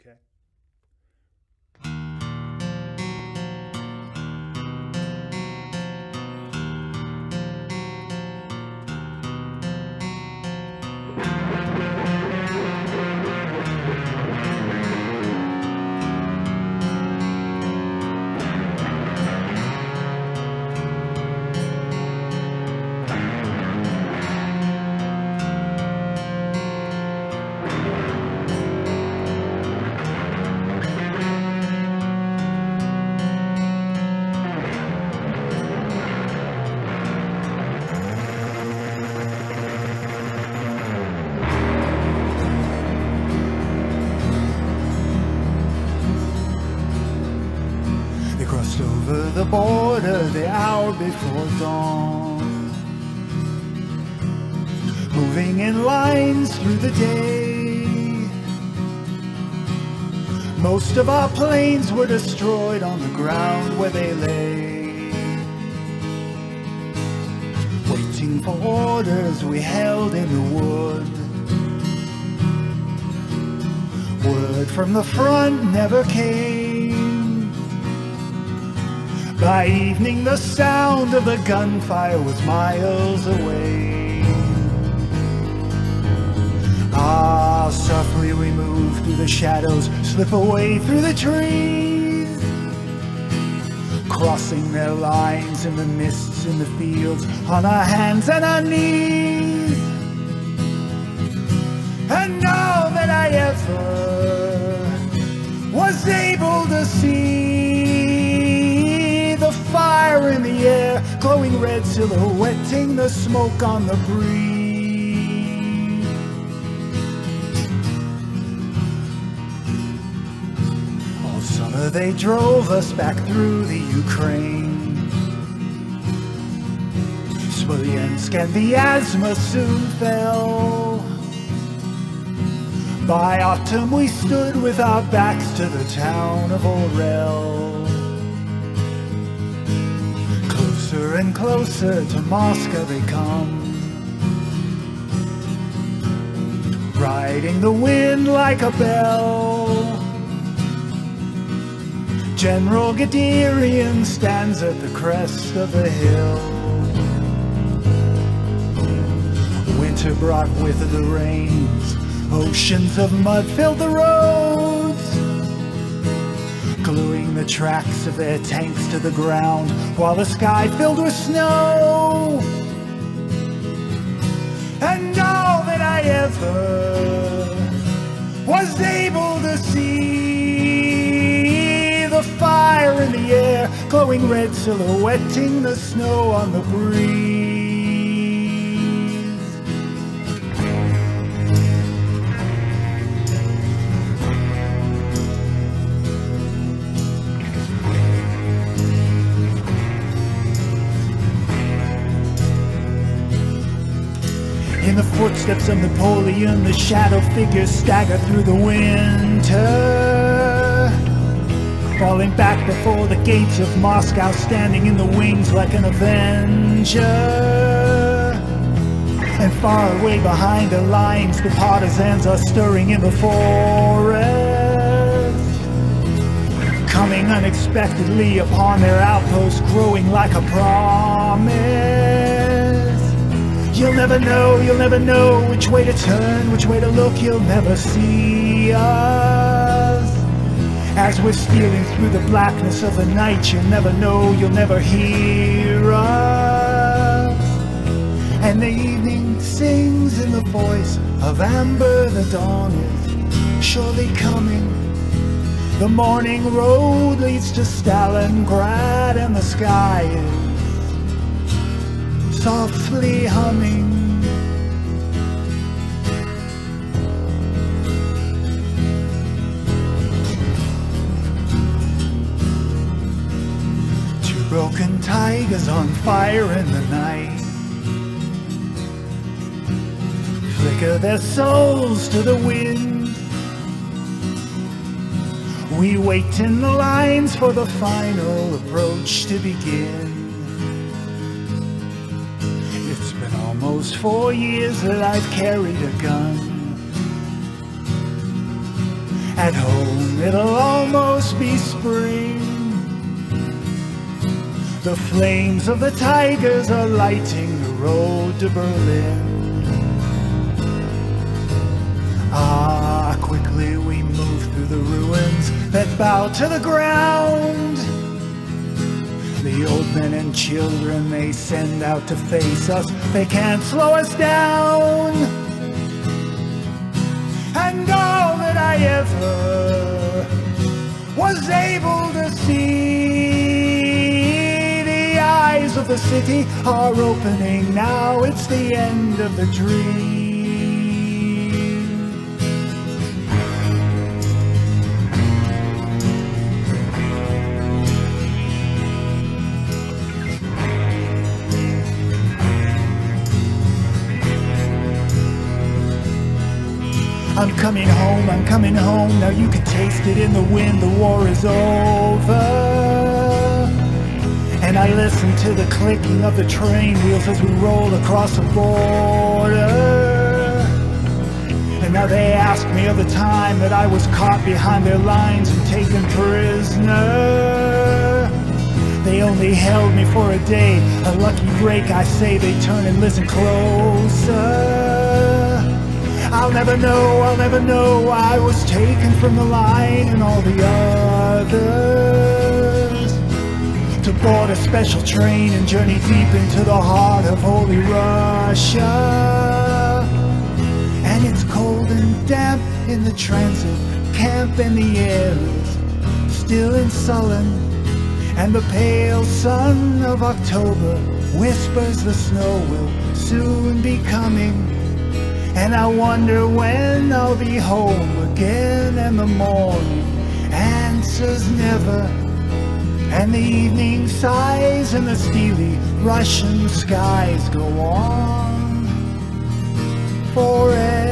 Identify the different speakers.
Speaker 1: Okay. The border the hour before dawn. Moving in lines through the day. Most of our planes were destroyed on the ground where they lay. Waiting for orders we held in the wood. Word from the front never came. By evening, the sound of the gunfire was miles away. Ah, softly we move through the shadows, slip away through the trees, crossing their lines in the mists in the fields, on our hands and our knees. And now that I ever glowing red silhouetting the smoke on the breeze. All summer they drove us back through the Ukraine. Smolensk and Vyazma soon fell. By autumn we stood with our backs to the town of Orel. And closer to Moscow they come. Riding the wind like a bell. General Guderian stands at the crest of the hill. Winter brought with it the rains. Oceans of mud filled the roads, the tracks of their tanks to the ground while the sky filled with snow. And all that I ever was able to see the fire in the air, glowing red silhouetting the snow on the breeze. Footsteps of Napoleon, the shadow figures stagger through the winter. Falling back before the gates of Moscow, standing in the wings like an avenger. And far away behind the lines, the partisans are stirring in the forest. Coming unexpectedly upon their outposts growing like a promise. You'll never know, you'll never know which way to turn, which way to look, you'll never see us. As we're stealing through the blackness of the night, you'll never know, you'll never hear us. And the evening sings in the voice of amber, the dawn is surely coming. The morning road leads to Stalingrad, and the sky is softly humming. Two broken tigers on fire in the night. Flicker their souls to the wind. We wait in the lines for the final approach to begin. Almost four years that I've carried a gun. At home it'll almost be spring. The flames of the tigers are lighting the road to Berlin. Ah, quickly we move through the ruins that bow to the ground. The old men and children they send out to face us, they can't slow us down. And all that I ever was able to see, the eyes of the city are opening now. It's the end of the dream. I'm coming home, I'm coming home. Now you can taste it in the wind, the war is over. And I listen to the clicking of the train wheels as we roll across the border. And now they ask me of the time that I was caught behind their lines and taken prisoner. They only held me for a day, a lucky break, I say. They turn and listen closer. I'll never know, I'll never know. I was taken from the line and all the others. To board a special train and journey deep into the heart of holy Russia. And it's cold and damp in the transit camp and the air is still and sullen. And the pale sun of October whispers the snow will soon be coming and I wonder when I'll be home again and the morning. Answers never. And the evening sighs and the steely Russian skies go on. Forever